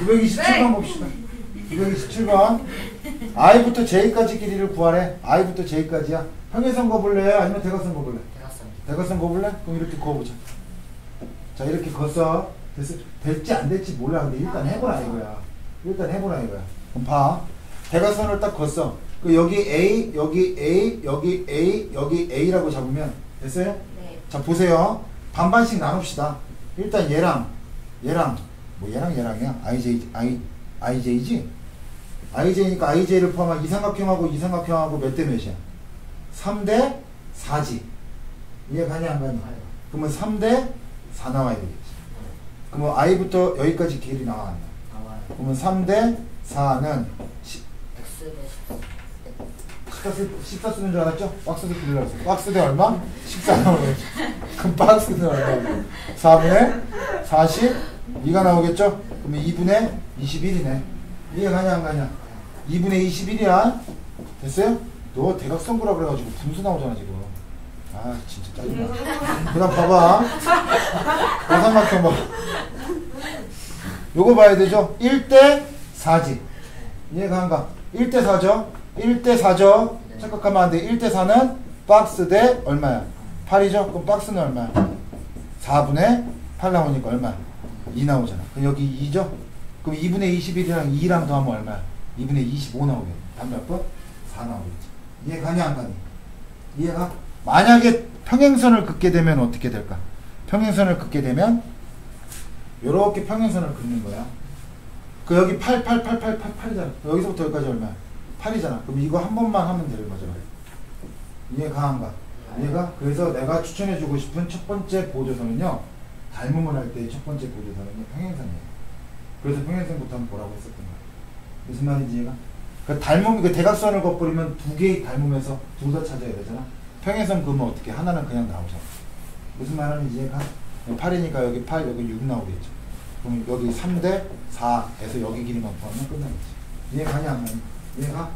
927번 봅시다. 927번. i부터 j까지 길이를 구하래. i부터 j까지야. 평행선 거볼래? 아니면 대각선 거볼래? 대각선. 대각선 거볼래? 그럼 이렇게 그어보자. 자, 이렇게 걷어. 됐어. 될지 안 될지 몰라. 근데 일단 해보라 이거야. 일단 해보라 이거야. 그럼 봐. 대각선을 딱 걷어. 그 여기 A, 여기 A, 여기 A, 여기 A라고 잡으면 됐어요? 네. 자 보세요. 반반씩 나눕시다. 일단 얘랑 얘랑 뭐 얘랑 얘랑이야. IJ I IJ지. IJ니까 IJ를 포함한 이삼각형하고 이삼각형하고 몇 대 몇이야? 3대 4지. 이해 가냐 안 가냐? 그러면 3대 4 나와야 되겠지. 그러면 I부터 여기까지 길이 나와 안 나와? 그러면 3대 4는 X 대 14, 쓰, 14 쓰는 줄 알았죠? 박스 대 길이라고 했어. 박스 대 얼마? 14 나오겠지. 그럼 박스는 얼마? 4분의 40? 2가 나오겠죠? 그러면 2분의 21이네. 이해 가냐 안 가냐? 2분의 21이야. 됐어요? 너 대각선 구라 그래가지고 분수 나오잖아 지금. 아 진짜 짜증나. 그다음 봐봐. 가상각형 봐. 요거 봐야 되죠? 1대 4지. 이해가 안 가? 1대 4죠? 1대 4죠? 착각하면 안 돼. 1대 4는 박스 대 얼마야? 8이죠? 그럼 박스는 얼마야? 4분의 8 나오니까 얼마야? 2 나오잖아. 그럼 여기 2죠? 그럼 2분의 21이랑 2랑 더하면 얼마야? 2분의 25 나오겠네. 답몇 번? 4 나오겠지. 이해 가냐 안 가니? 이해가? 만약에 평행선을 긋게 되면 어떻게 될까? 평행선을 긋게 되면 요렇게 평행선을 긋는 거야. 그 여기 8, 8, 8, 8, 8, 8이잖아. 여기서부터 여기까지 얼마야? 8이잖아. 그럼 이거 한 번만 하면 되는 거죠. 이해가 안 가? 이해가? 그래서 내가 추천해주고 싶은 첫 번째 보조선은요. 닮음을 할 때 첫 번째 보조선은요. 평행선이에요. 그래서 평행선부터 한번 보라고 했었던 거야. 무슨 말인지 이해가? 그 닮음, 그 대각선을 겉버리면 두 개의 닮음에서 둘 다 찾아야 되잖아. 평행선 그으면 어떻게? 하나는 그냥 나오잖아. 무슨 말하는지 이해가? 8이니까 여기 8, 여기 6 나오겠죠. 그럼 여기 3대 4에서 여기 길이만 구하면 끝나겠지. 이해 가냐 안 가냐? 이해가?